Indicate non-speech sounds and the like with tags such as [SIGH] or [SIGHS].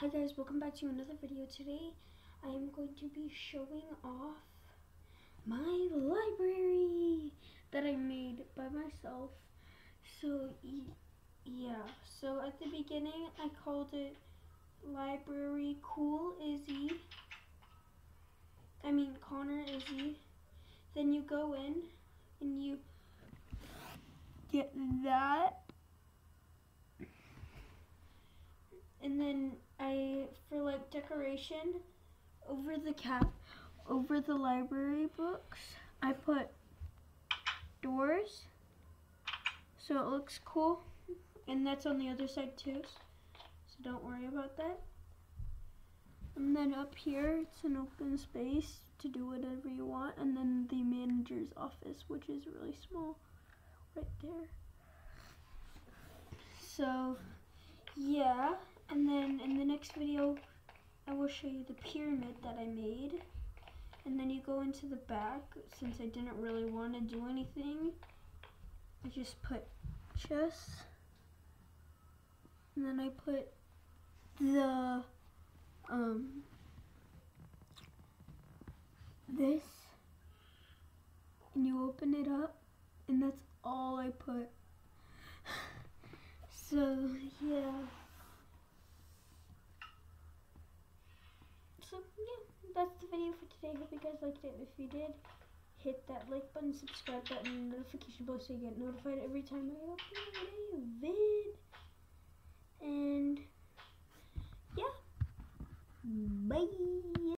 Hi guys, welcome back to another video. Today I am going to be showing off my library that I made by myself. So yeah, so at the beginning I called it Library Cool Izzy. I mean Connor Izzy. Then you go in and you get that and then I for like decoration over the cap over the library books I put doors so it looks cool and that's on the other side too so don't worry about that. And then up here it's an open space to do whatever you want and then the manager's office which is really small right there. So yeah and then in the next video, I will show you the pyramid that I made. And then you go into the back, since I didn't really want to do anything, I just put chess. And then I put the, um, this. And you open it up, and that's all I put. [SIGHS] so, yeah. so yeah, that's the video for today. Hope you guys liked it. If you did, hit that like button, subscribe button, notification bell so you get notified every time I upload a new vid. And yeah, bye.